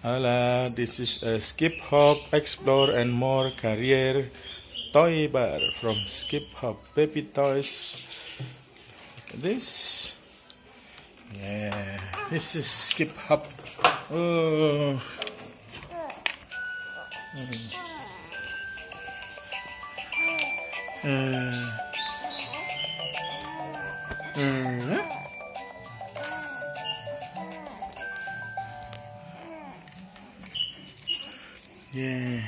Hola, this is a Skip Hop Explore and More Carrier Toy Bar from Skip Hop Baby Toys. This. Yeah, this is Skip Hop. Oh. Uh. Uh. Yeah.